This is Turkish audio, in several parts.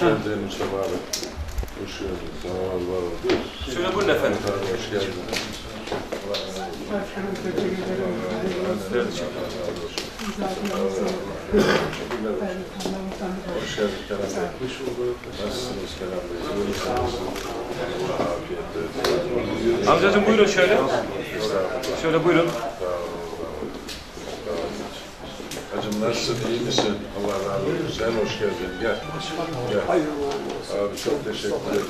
geldin Mustafa abi. Hoş geldin. Sağ ol, var ol. Şöyle buyurun efendim. Hoş geldin. Hoş geldin Kerem Bey. Hoş bulduk. Nasılsınız Kerem Bey? Amcacığım buyurun şöyle. Şöyle buyurun. Hacım nasılsın? İyi misin? Allah razı olsun. Sen hoş geldin. Gel. Gel. Abi çok teşekkür ederim.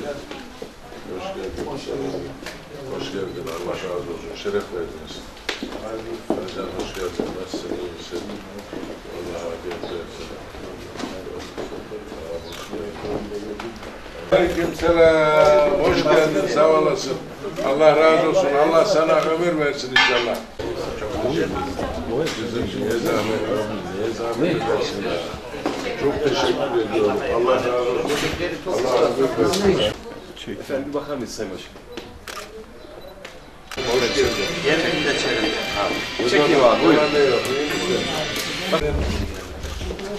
Hoş geldin. Hoş geldin. Allah razı olsun. Şeref verdiniz. Hocam hoş geldin. Nasılsın? İyi misin? Allah afiyet versin. Aleyküm selam. Hoş geldin. Sağ olasın. Allah razı olsun. Allah sana ömür versin inşallah. Çok teşekkür ediyorum. Allah razı olsun. Efendim bakar mısınız Sayın Başkanım? Hoş geldin. Yemeğini de çekelim. Çekeyim abi. Buyurun.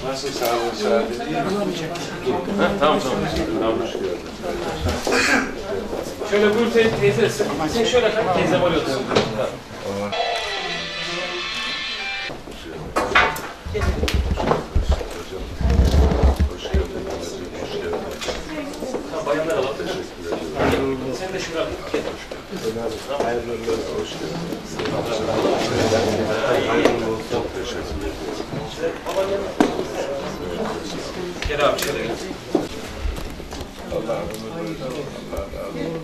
Nasıl sağlığın saadet? İyi misin? Ha, tamam tamam. tamam. Şöyle buyur teyze. teyze. Sen- şöyle teyzem oraya otursun. Allah. Ha, Bayanlar alalım. Ederim. Sen de şuraya. Hayırlı hoş geldin. Çok teşekkür ederim. Gel abi şöyle. Allah ömür versin. Allah razı olsun.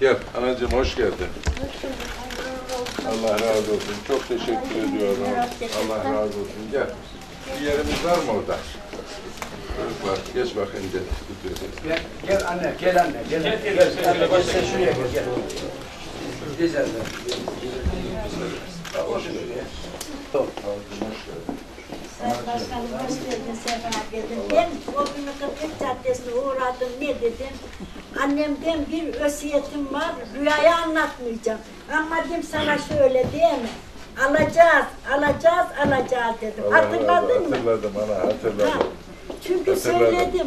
Gel anacığım hoş geldin. Allah razı olsun. Çok teşekkür ediyorum. Allah razı olsun. Gel. Bir yerimiz var mı orada? Var. Geç bakayım gel. Gel, gel anne, gel anne, gel. Gel, Gel, gel, gel, gel, sen şuraya gel, gel. Güzel. Sayın Başkanım hoş geldin, sefa geldin. Ben o gün Kırklık Caddesi'ne uğradım, ne dedim? Annemden bir ösiyetim var, rüyayı anlatmayacağım. Ama dedim sana şöyle değil mi? Alacağız, alacağız, alacağız dedim. Allah razı Hatırladın mı? Hatırladım ana Ha, hatırladım. Çünkü Hatırladım. söyledim.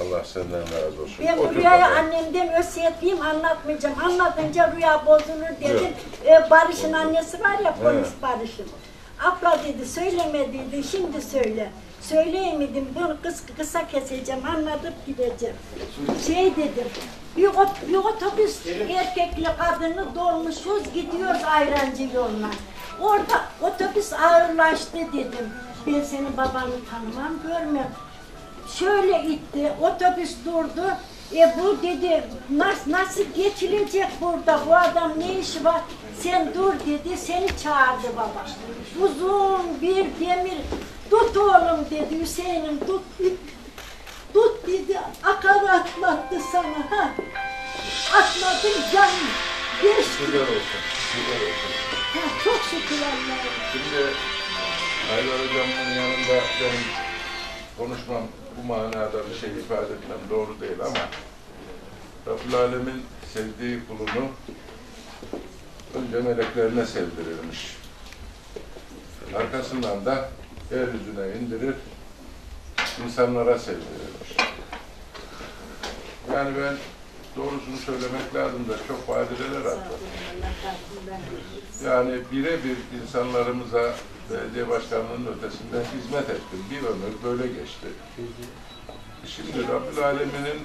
Allah senden razı olsun. Ben Otur rüyayı bakalım. annemden ösiyetliyim anlatmayacağım. Anlatınca rüya bozulur dedim. Ee, Barış'ın annesi var ya polis Barış'ın. Abla dedi söylemediydi şimdi söyle. Söyleyeyim dedim bunu kıs, kısa keseceğim anlatıp gideceğim. Şey dedim bir, ot- bir otobüs erkekli kadını dolmuşuz gidiyoruz ayrancı yoluna. Orada otobüs ağırlaştı dedim. Ben senin babanı tanımam görmem. Şöyle itti, otobüs durdu. E bu dedi, nasıl, nasıl geçilecek burada, bu adam ne işi var? Sen dur dedi, seni çağırdı baba. Uzun bir demir, tut oğlum dedi, Hüseyin'im tut, tut dedi, akar atlattı sana ha. Atladın canım, geçti. Şükürler olsun. Şükürler olsun. Ha, çok şükür Allah'a. Şimdi Haydar Hocam'ın yanında ben konuşmam bu manada bir şey ifade etmem doğru değil ama Rabbül Alemin sevdiği kulunu önce meleklerine sevdirirmiş. Arkasından da yeryüzüne indirir, insanlara sevdirirmiş. Yani ben doğrusunu söylemek lazım da çok badireler attı. Yani birebir insanlarımıza belediye başkanlığının ötesinde hizmet ettim. Bir ömür böyle geçti. Şimdi Rabbül Alemin'in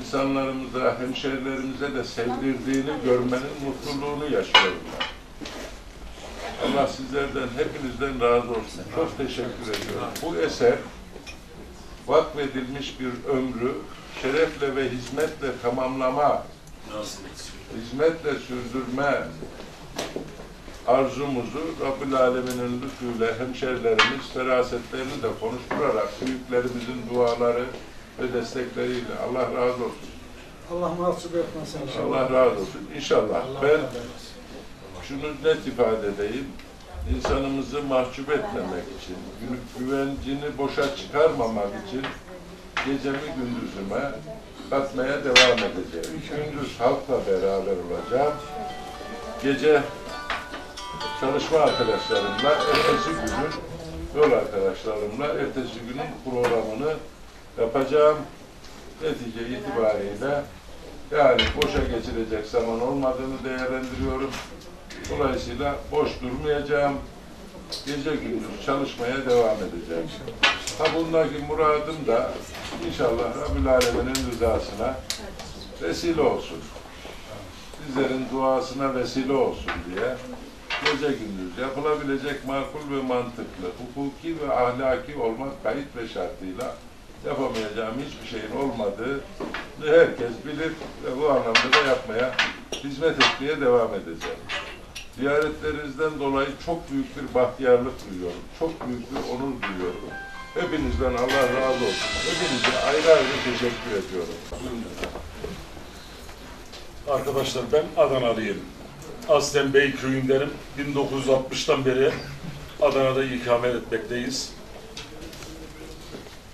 insanlarımıza, hemşerilerimize de sevdirdiğini görmenin mutluluğunu yaşıyorum ben. Allah sizlerden, hepinizden razı olsun. Çok teşekkür ediyorum. Bu eser vakfedilmiş bir ömrü şerefle ve hizmetle tamamlama, hizmetle sürdürme arzumuzu Rabbül Alemin'in lütfuyla hemşerilerimiz ferasetlerini de konuşturarak büyüklerimizin duaları ve destekleriyle Allah razı olsun. Allah mahcup etmesin inşallah. Allah razı olsun. İnşallah. Ben şunu net ifade edeyim. İnsanımızı mahcup etmemek için, gü- güvencini boşa çıkarmamak için gecemi gündüzüme katmaya devam edeceğim. Gündüz halkla beraber olacağım. Gece çalışma arkadaşlarımla ertesi günün yol arkadaşlarımla ertesi günün programını yapacağım. Netice itibariyle yani boşa geçirecek zaman olmadığını değerlendiriyorum. Dolayısıyla boş durmayacağım. Gece gündüz çalışmaya devam edeceğim. Ha bundaki muradım da inşallah Rabbül Alemin'in rızasına vesile olsun. Sizlerin duasına vesile olsun diye gece gündüz yapılabilecek makul ve mantıklı, hukuki ve ahlaki olmak kayıt ve şartıyla yapamayacağım hiçbir şeyin olmadığı herkes bilir ve bu anlamda da yapmaya, hizmet etmeye devam edeceğim. Ziyaretlerinizden dolayı çok büyük bir bahtiyarlık duyuyorum. Çok büyük bir onur duyuyorum. Hepinizden Allah razı olsun. Hepinize ayrı ayrı teşekkür ediyorum. Arkadaşlar ben Adanalıyım. Aslen Beyköy'ündenim. 1960'tan beri Adana'da ikamet etmekteyiz.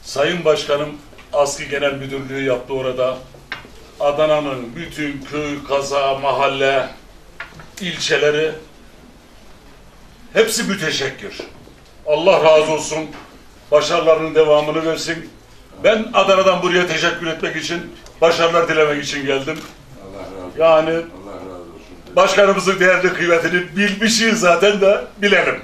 Sayın Başkanım ASKİ Genel Müdürlüğü yaptı orada. Adana'nın bütün köy, kaza, mahalle, ilçeleri hepsi müteşekkir. Allah razı olsun. Başarılarının devamını versin. Ben Adana'dan buraya teşekkür etmek için, başarılar dilemek için geldim. Allah razı olsun. Yani Allah razı olsun. başkanımızın değerli kıymetini bilmişiz zaten de bilelim.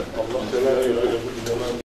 Allah